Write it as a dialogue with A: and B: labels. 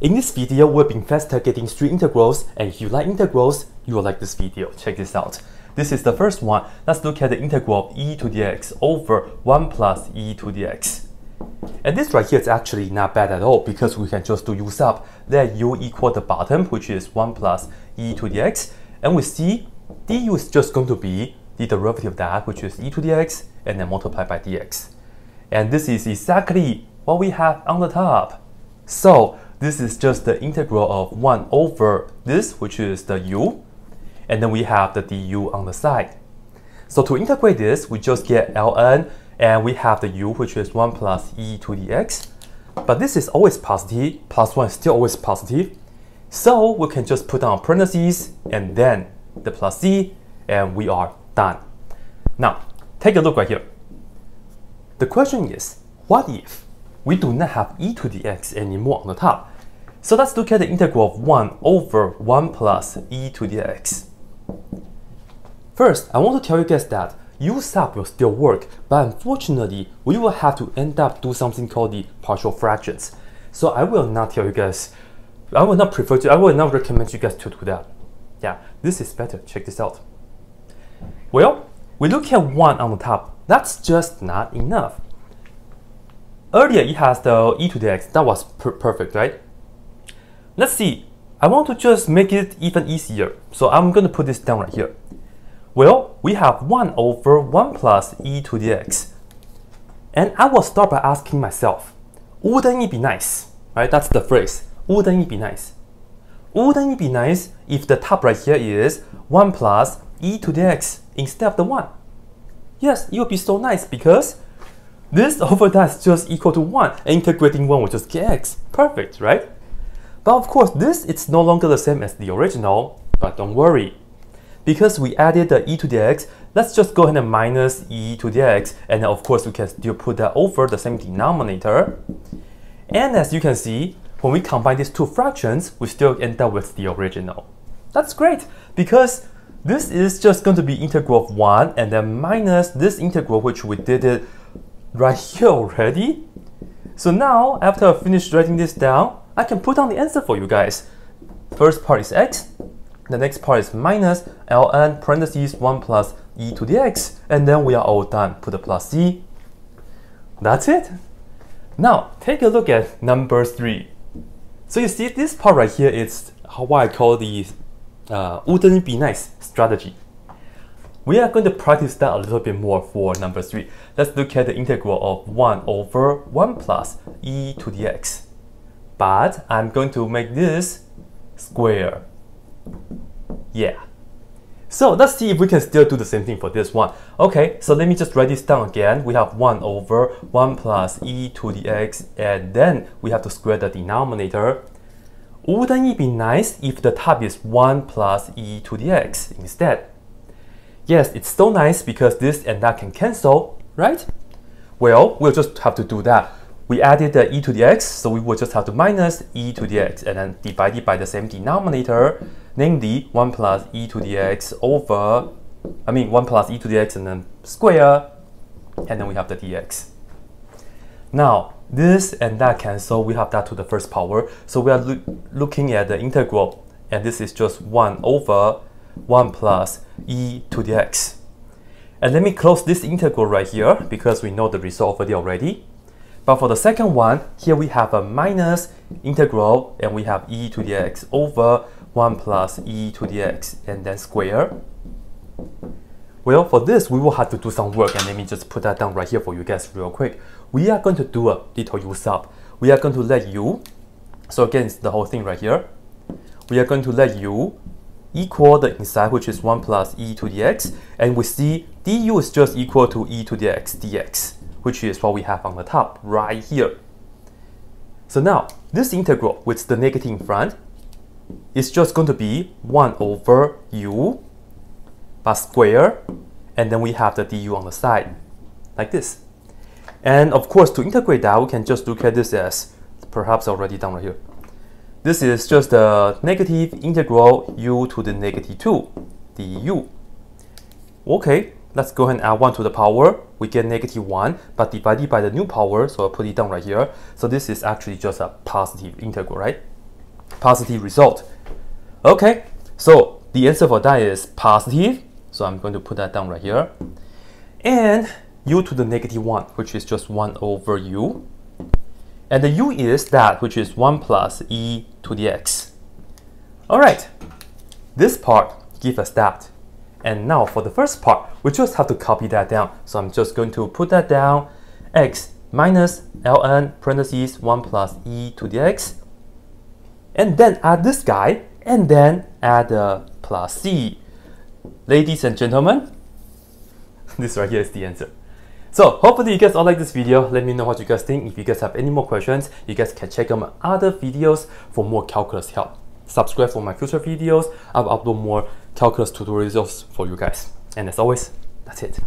A: In this video, we've been investigating street integrals, and if you like integrals, you will like this video. Check this out. This is the first one. Let's look at the integral of e to the x over 1 plus e to the x. And this right here is actually not bad at all because we can just do u sub. Let u equal the bottom, which is 1 plus e to the x. And we see du is just going to be the derivative of that, which is e to the x, and then multiply by dx. And this is exactly what we have on the top. So this is just the integral of 1 over this, which is the u, and then we have the du on the side. So to integrate this, we just get ln, and we have the u, which is 1 plus e to the x. But this is always positive, plus 1 is still always positive. So we can just put down parentheses, and then the plus c, and we are done. Now, take a look right here. The question is, what if we do not have e to the x anymore on the top? So let's look at the integral of 1 over 1 plus e to the x. First, I want to tell you guys that u sub will still work, but unfortunately, we will have to end up do something called the partial fractions. So I will not tell you guys, I will not prefer to, I will not recommend you guys to do that. Yeah, this is better, check this out. Well, we look at 1 on the top, that's just not enough. Earlier it has the e to the x, that was per perfect, right? Let's see, I want to just make it even easier, so I'm going to put this down right here. Well, we have 1 over 1 plus e to the x. And I will start by asking myself, wouldn't it be nice? Right, that's the phrase. Wouldn't it be nice? Wouldn't it be nice if the top right here is 1 plus e to the x instead of the 1? Yes, it would be so nice because this over that is just equal to 1. And integrating 1 will just get x. Perfect, right? But of course, this is no longer the same as the original, but don't worry. Because we added the e to the x, let's just go ahead and minus e to the x, and of course we can still put that over the same denominator. And as you can see, when we combine these two fractions, we still end up with the original. That's great, because this is just going to be integral of 1, and then minus this integral, which we did it right here already. So now, after I finish writing this down, I can put down the answer for you guys. First part is x, the next part is minus ln parentheses 1 plus e to the x, and then we are all done. Put a plus c. That's it. Now, take a look at number 3. So you see this part right here is what I call the uh, wouldn't it be nice strategy. We are going to practice that a little bit more for number 3. Let's look at the integral of 1 over 1 plus e to the x but I'm going to make this square. Yeah. So let's see if we can still do the same thing for this one. Okay, so let me just write this down again. We have 1 over 1 plus e to the x, and then we have to square the denominator. Wouldn't it be nice if the top is 1 plus e to the x instead? Yes, it's so nice because this and that can cancel, right? Well, we'll just have to do that we added the e to the x, so we will just have to minus e to the x and then divide it by the same denominator, namely 1 plus e to the x over, I mean 1 plus e to the x and then square, and then we have the dx. Now, this and that cancel, we have that to the first power, so we are lo looking at the integral, and this is just 1 over 1 plus e to the x. And let me close this integral right here, because we know the result over already. But for the second one, here we have a minus integral and we have e to the x over 1 plus e to the x and then square. Well, for this, we will have to do some work and let me just put that down right here for you guys real quick. We are going to do a little u sub. We are going to let u, so again, it's the whole thing right here. We are going to let u equal the inside, which is 1 plus e to the x, and we see du is just equal to e to the x dx which is what we have on the top right here. So now, this integral with the negative in front is just going to be 1 over u but square, and then we have the du on the side, like this. And of course, to integrate that, we can just look at this as perhaps already done right here. This is just the negative integral u to the negative 2 du. Okay, let's go ahead and add 1 to the power. We get negative 1, but divided by the new power, so I'll put it down right here. So this is actually just a positive integral, right? positive result. Okay, so the answer for that is positive. So I'm going to put that down right here. And u to the negative 1, which is just 1 over u. And the u is that, which is 1 plus e to the x. Alright, this part gives us that. And now for the first part, we just have to copy that down. So I'm just going to put that down, x minus ln parentheses 1 plus e to the x. And then add this guy, and then add the plus c. Ladies and gentlemen, this right here is the answer. So hopefully you guys all like this video. Let me know what you guys think. If you guys have any more questions, you guys can check out my other videos for more calculus help. Subscribe for my future videos. I'll upload more calculus tutorials for you guys. And as always, that's it.